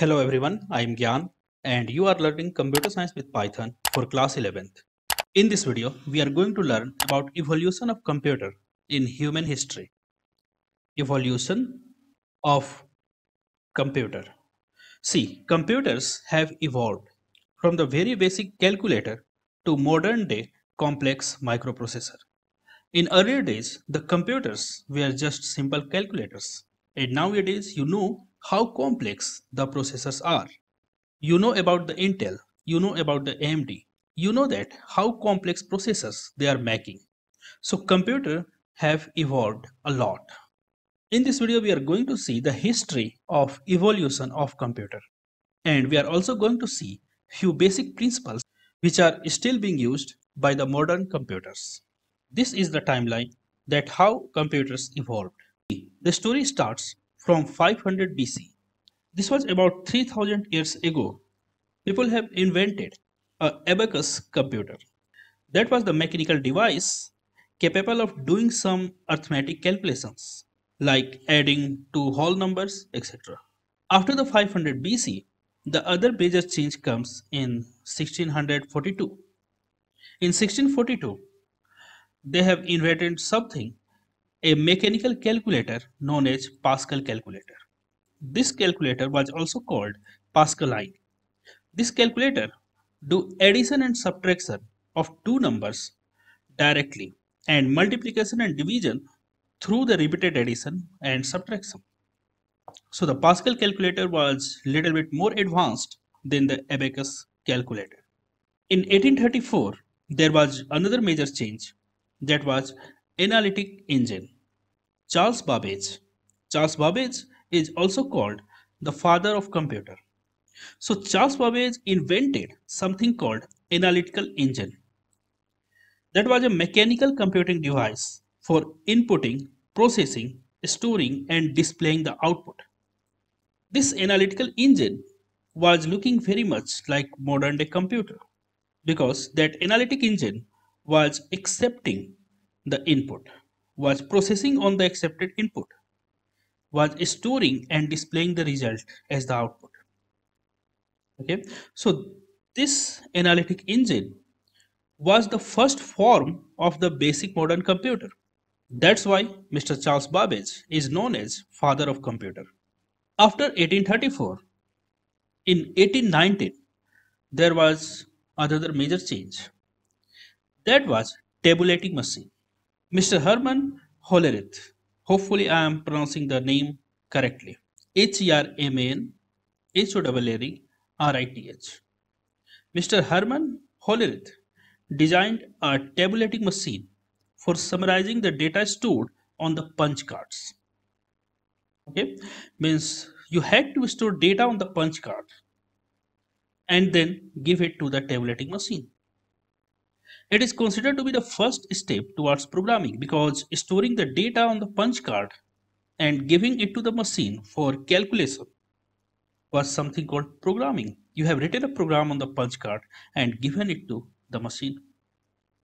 Hello everyone, I am Gyan and you are learning computer science with Python for class 11th. In this video, we are going to learn about evolution of computer in human history. Evolution of computer. See, computers have evolved from the very basic calculator to modern day complex microprocessor. In earlier days, the computers were just simple calculators and nowadays you know how complex the processors are. You know about the Intel, you know about the AMD, you know that how complex processors they are making. So computer have evolved a lot. In this video, we are going to see the history of evolution of computer. And we are also going to see few basic principles which are still being used by the modern computers. This is the timeline that how computers evolved. The story starts from 500 BC. This was about 3000 years ago. People have invented a abacus computer. That was the mechanical device capable of doing some arithmetic calculations like adding two whole numbers, etc. After the 500 BC, the other major change comes in 1642. In 1642, they have invented something a mechanical calculator known as Pascal calculator. This calculator was also called Pascaline. This calculator do addition and subtraction of two numbers directly and multiplication and division through the repeated addition and subtraction. So the Pascal calculator was little bit more advanced than the abacus calculator. In 1834, there was another major change that was analytic engine. Charles Babbage. Charles Babbage is also called the father of computer. So Charles Babbage invented something called analytical engine. That was a mechanical computing device for inputting, processing, storing and displaying the output. This analytical engine was looking very much like modern day computer because that analytic engine was accepting the input, was processing on the accepted input, was storing and displaying the result as the output. Okay, so this analytic engine was the first form of the basic modern computer. That's why Mr. Charles Babbage is known as father of computer. After 1834, in 1819, there was another major change. That was tabulating machine. Mr. Herman Hollerith, hopefully I am pronouncing the name correctly. H-E-R-M-A-N H-O-R-R-I-T-H. Mr. Herman Hollerith designed a tabulating machine for summarizing the data stored on the punch cards. Okay, means you had to store data on the punch card and then give it to the tabulating machine. It is considered to be the first step towards programming because storing the data on the punch card and giving it to the machine for calculation was something called programming. You have written a program on the punch card and given it to the machine.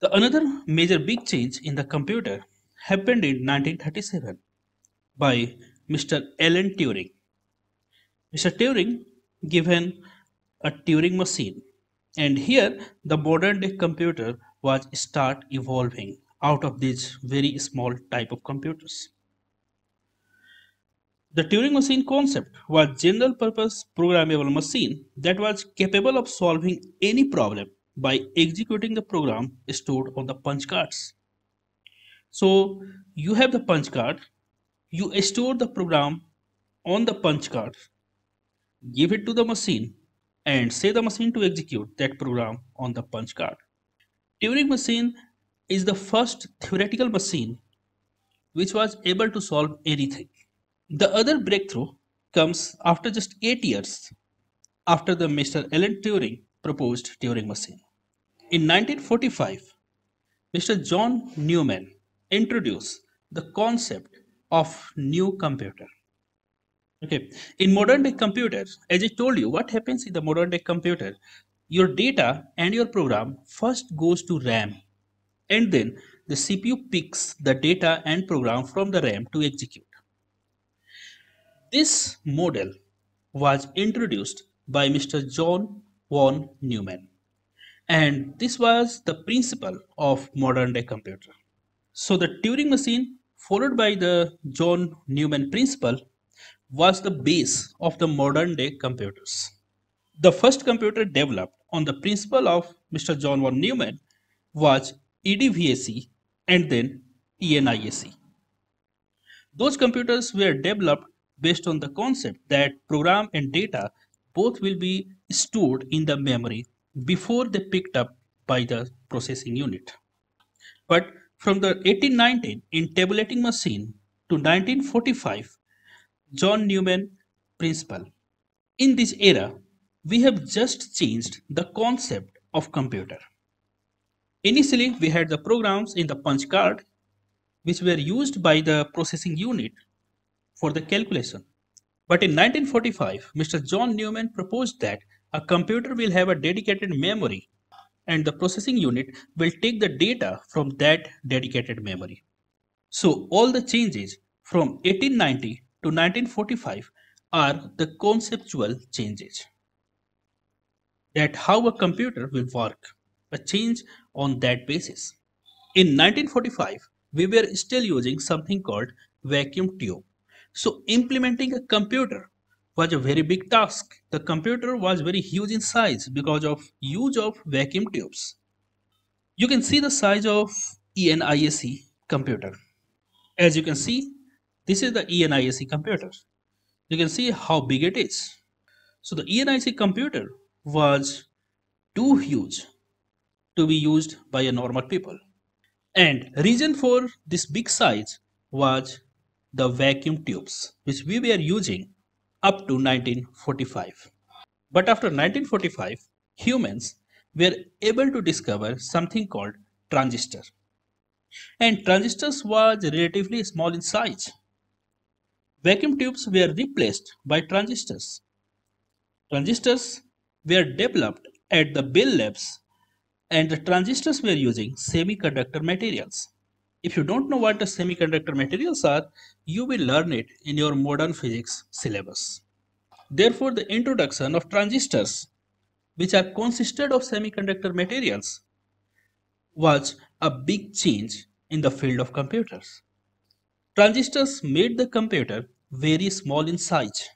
The another major big change in the computer happened in 1937 by Mr. Alan Turing. Mr. Turing given a Turing machine and here the modern day computer was start evolving out of these very small type of computers. The Turing machine concept was general purpose programmable machine that was capable of solving any problem by executing the program stored on the punch cards. So you have the punch card, you store the program on the punch card, give it to the machine and say the machine to execute that program on the punch card. Turing machine is the first theoretical machine which was able to solve anything. The other breakthrough comes after just 8 years after the Mr. Alan Turing proposed Turing machine. In 1945, Mr. John Neumann introduced the concept of new computer. Okay, in modern day computers, as I told you, what happens in the modern day computer? Your data and your program first goes to RAM and then the CPU picks the data and program from the RAM to execute. This model was introduced by Mr. John von Neumann. And this was the principle of modern day computer. So the Turing machine followed by the John Neumann principle was the base of the modern day computers. The first computer developed on the principle of Mr. John von Neumann was EDVAC and then ENIAC. Those computers were developed based on the concept that program and data both will be stored in the memory before they picked up by the processing unit. But from the 1819 in tabulating machine to 1945 John Neumann principle. In this era, we have just changed the concept of computer. Initially, we had the programs in the punch card which were used by the processing unit for the calculation. But in 1945, Mr. John Neumann proposed that a computer will have a dedicated memory and the processing unit will take the data from that dedicated memory. So all the changes from 1890 to 1945 are the conceptual changes. That how a computer will work, a change on that basis. In 1945, we were still using something called vacuum tube. So implementing a computer was a very big task. The computer was very huge in size because of use of vacuum tubes. You can see the size of ENIAC computer. As you can see, this is the ENIAC computer. You can see how big it is. So the ENIAC computer was too huge to be used by a normal people. And reason for this big size was the vacuum tubes which we were using up to 1945. But after 1945, humans were able to discover something called transistor. And transistors was relatively small in size. Vacuum tubes were replaced by transistors. Transistors were developed at the Bell Labs and the transistors were using semiconductor materials. If you don't know what the semiconductor materials are, you will learn it in your modern physics syllabus. Therefore, the introduction of transistors, which are consisted of semiconductor materials, was a big change in the field of computers. Transistors made the computer very small in size.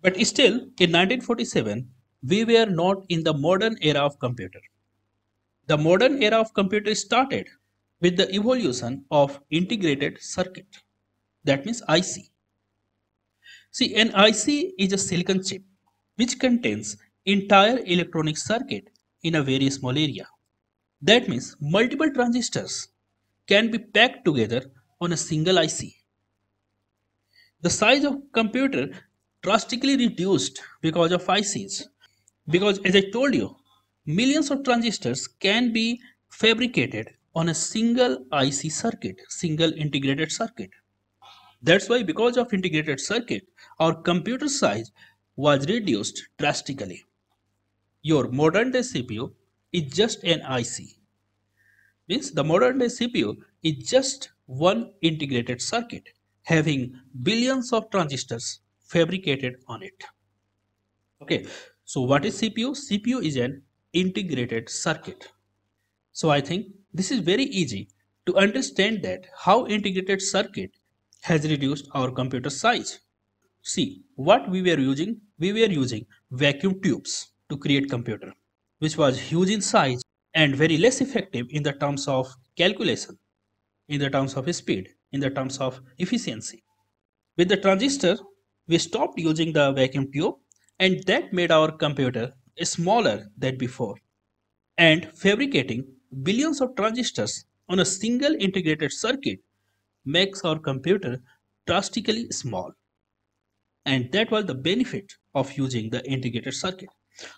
But still, in 1947, we were not in the modern era of computer. The modern era of computer started with the evolution of integrated circuit. That means IC. See, an IC is a silicon chip which contains entire electronic circuit in a very small area. That means multiple transistors can be packed together on a single IC. The size of computer drastically reduced because of ICs. Because as I told you, Millions of transistors can be fabricated on a single IC circuit, single integrated circuit. That's why because of integrated circuit, our computer size was reduced drastically. Your modern day CPU is just an IC. Means the modern day CPU is just one integrated circuit having billions of transistors fabricated on it. Okay, so what is CPU? CPU is an integrated circuit. So I think this is very easy to understand that how integrated circuit has reduced our computer size. See what we were using, we were using vacuum tubes to create computer which was huge in size and very less effective in the terms of calculation, in the terms of speed, in the terms of efficiency. With the transistor, we stopped using the vacuum tube and that made our computer smaller than before. And fabricating billions of transistors on a single integrated circuit makes our computer drastically small. And that was the benefit of using the integrated circuit.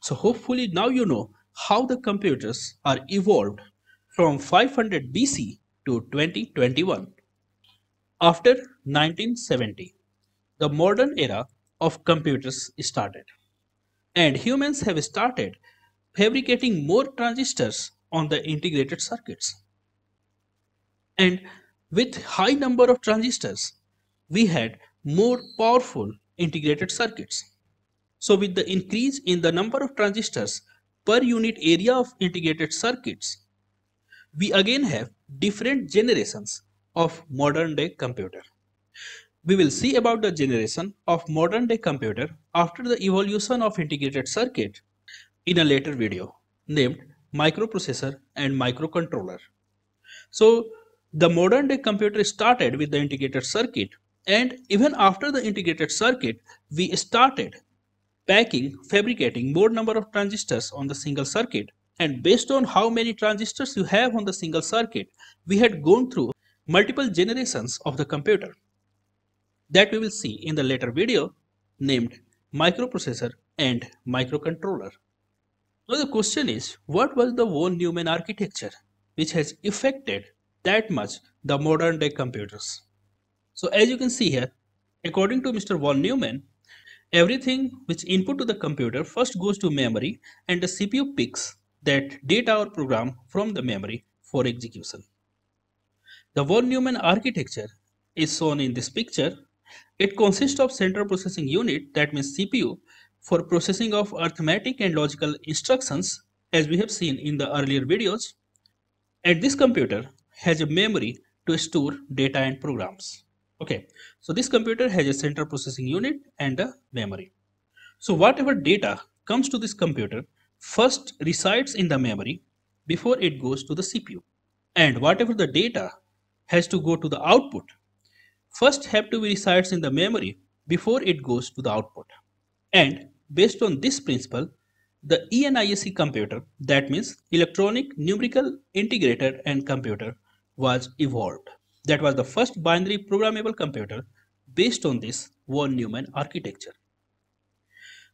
So hopefully now you know how the computers are evolved from 500 BC to 2021. After 1970, the modern era of computers started and humans have started fabricating more transistors on the integrated circuits. And with high number of transistors, we had more powerful integrated circuits. So with the increase in the number of transistors per unit area of integrated circuits, we again have different generations of modern day computer. We will see about the generation of modern day computer after the evolution of integrated circuit in a later video named microprocessor and microcontroller. So the modern day computer started with the integrated circuit and even after the integrated circuit we started packing fabricating more number of transistors on the single circuit and based on how many transistors you have on the single circuit we had gone through multiple generations of the computer that we will see in the later video named microprocessor and microcontroller. Now the question is, what was the von Neumann architecture which has affected that much the modern day computers? So as you can see here, according to Mr. von Neumann, everything which input to the computer first goes to memory and the CPU picks that data or program from the memory for execution. The von Neumann architecture is shown in this picture it consists of central processing unit that means CPU for processing of arithmetic and logical instructions as we have seen in the earlier videos. And this computer has a memory to store data and programs. Okay, so this computer has a central processing unit and a memory. So whatever data comes to this computer first resides in the memory before it goes to the CPU. And whatever the data has to go to the output first have to be resides in the memory before it goes to the output. And based on this principle, the ENIAC computer, that means Electronic Numerical Integrator and Computer, was evolved. That was the first binary programmable computer based on this von Neumann architecture.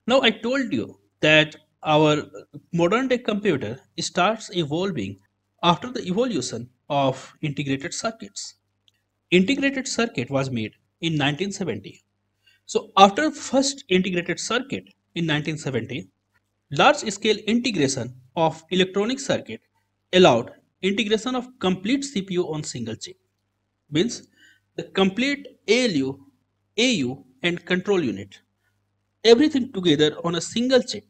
Now I told you that our modern day computer starts evolving after the evolution of integrated circuits integrated circuit was made in 1970. So after first integrated circuit in 1970, large scale integration of electronic circuit allowed integration of complete CPU on single chip. Means the complete ALU, AU and control unit, everything together on a single chip.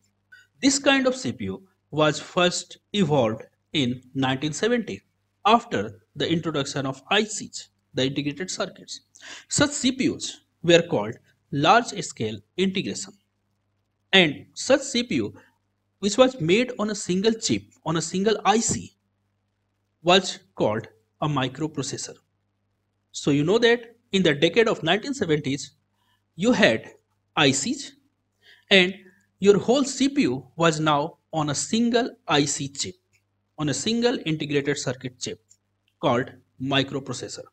This kind of CPU was first evolved in 1970 after the introduction of ICs the integrated circuits. Such CPUs were called large-scale integration. And such CPU, which was made on a single chip, on a single IC, was called a microprocessor. So you know that in the decade of 1970s, you had ICs and your whole CPU was now on a single IC chip, on a single integrated circuit chip called microprocessor.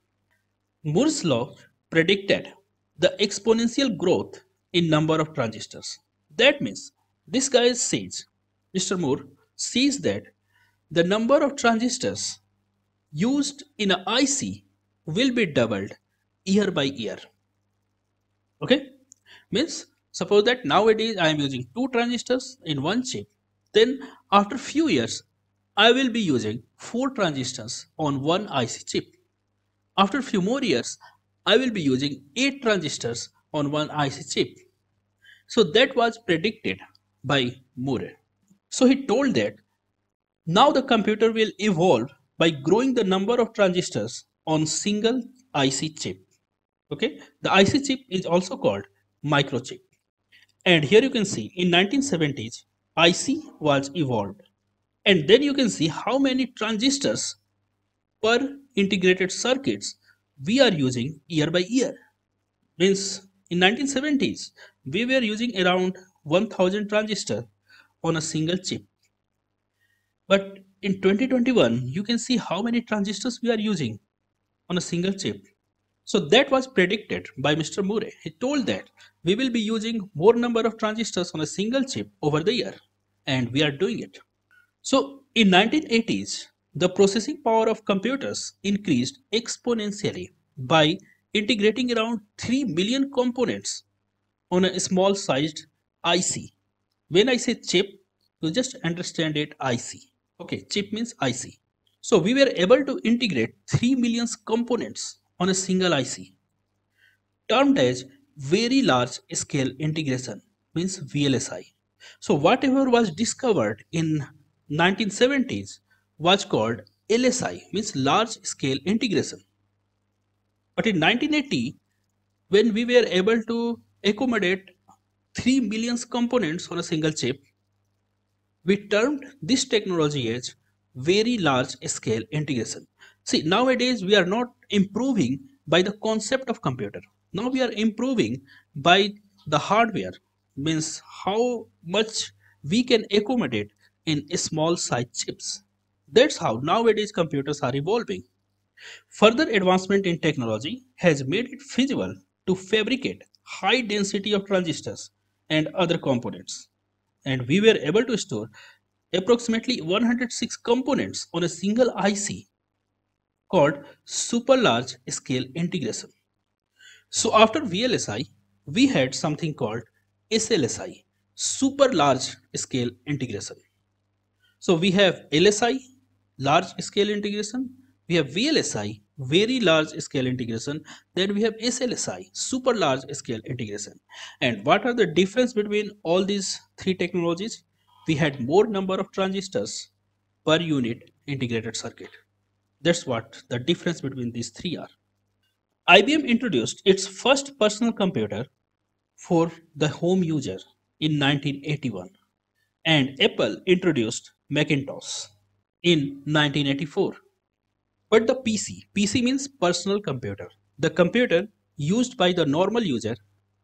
Moore's law predicted the exponential growth in number of transistors. That means this guy says, Mr. Moore sees that the number of transistors used in an IC will be doubled year by year. Okay, means suppose that nowadays I am using two transistors in one chip. Then after few years, I will be using four transistors on one IC chip. After a few more years, I will be using 8 transistors on one IC chip. So that was predicted by Moore. So he told that now the computer will evolve by growing the number of transistors on single IC chip. Okay, the IC chip is also called microchip. And here you can see in 1970s, IC was evolved. And then you can see how many transistors per integrated circuits we are using year by year means in 1970s we were using around 1000 transistor on a single chip but in 2021 you can see how many transistors we are using on a single chip so that was predicted by Mr. Moore. He told that we will be using more number of transistors on a single chip over the year and we are doing it. So in 1980s, the processing power of computers increased exponentially by integrating around 3 million components on a small sized IC. When I say chip, you just understand it IC. Okay, chip means IC. So we were able to integrate 3 million components on a single IC, termed as very large scale integration means VLSI. So whatever was discovered in 1970s was called LSI means large scale integration. But in 1980 when we were able to accommodate 3 million components on a single chip we termed this technology as very large scale integration. See nowadays we are not improving by the concept of computer. Now we are improving by the hardware means how much we can accommodate in small size chips. That's how nowadays computers are evolving. Further advancement in technology has made it feasible to fabricate high density of transistors and other components. And we were able to store approximately 106 components on a single IC called super large scale integration. So after VLSI, we had something called SLSI, super large scale integration. So we have LSI, large scale integration, we have VLSI, very large scale integration, then we have SLSI, super large scale integration. And what are the difference between all these three technologies? We had more number of transistors per unit integrated circuit. That's what the difference between these three are. IBM introduced its first personal computer for the home user in 1981 and Apple introduced Macintosh in 1984. But the PC, PC means personal computer, the computer used by the normal user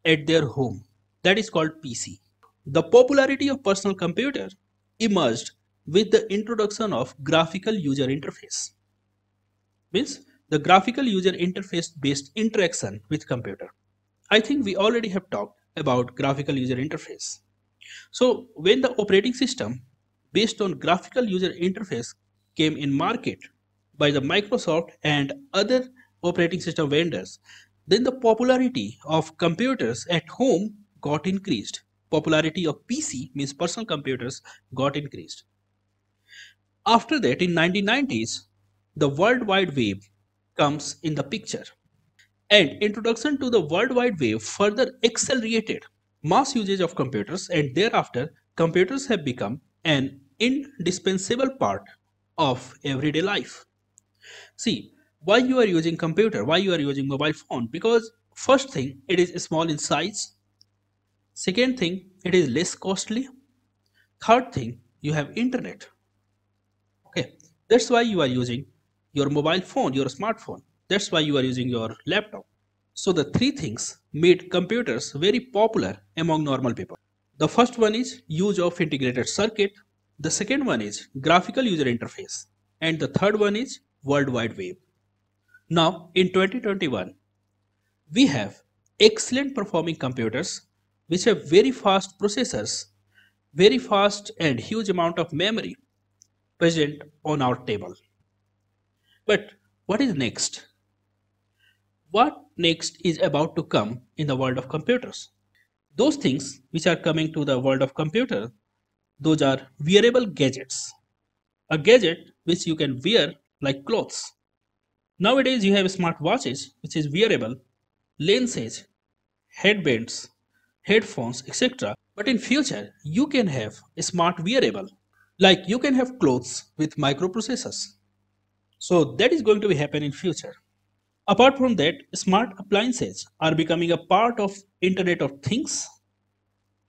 at their home, that is called PC. The popularity of personal computer emerged with the introduction of graphical user interface. Means the graphical user interface based interaction with computer. I think we already have talked about graphical user interface. So when the operating system based on graphical user interface came in market by the Microsoft and other operating system vendors, then the popularity of computers at home got increased. Popularity of PC means personal computers got increased. After that in 1990s, the World Wide Web comes in the picture. And introduction to the World Wide Web further accelerated mass usage of computers and thereafter computers have become an indispensable part of everyday life. See, why you are using computer, why you are using mobile phone? Because first thing, it is small in size. Second thing, it is less costly. Third thing, you have internet. Okay, that's why you are using your mobile phone, your smartphone. That's why you are using your laptop. So the three things made computers very popular among normal people. The first one is use of integrated circuit. The second one is graphical user interface. And the third one is World Wide Web. Now in 2021, we have excellent performing computers which have very fast processors, very fast and huge amount of memory present on our table. But what is next? what next is about to come in the world of computers. Those things which are coming to the world of computer, those are wearable gadgets. A gadget which you can wear like clothes. Nowadays you have smart watches which is wearable, lenses, headbands, headphones, etc. But in future you can have a smart wearable like you can have clothes with microprocessors. So that is going to be happen in future. Apart from that, smart appliances are becoming a part of Internet of Things.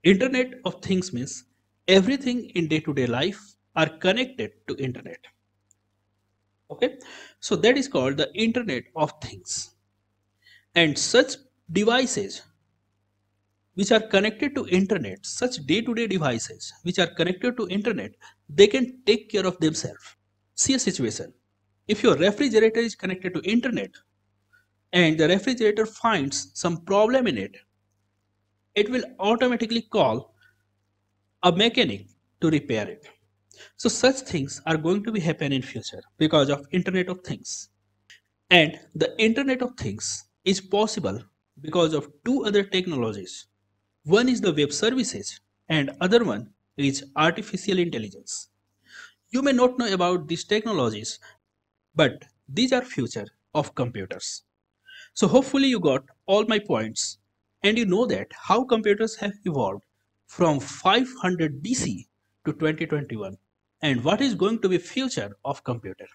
Internet of Things means everything in day-to-day -day life are connected to internet. Okay, so that is called the Internet of Things. And such devices which are connected to internet, such day-to-day -day devices which are connected to internet, they can take care of themselves. See a situation. If your refrigerator is connected to internet, and the refrigerator finds some problem in it, it will automatically call a mechanic to repair it. So such things are going to be happen in future because of Internet of Things. And the Internet of Things is possible because of two other technologies. One is the web services and other one is artificial intelligence. You may not know about these technologies, but these are future of computers. So hopefully you got all my points and you know that how computers have evolved from 500 BC to 2021 and what is going to be future of computer.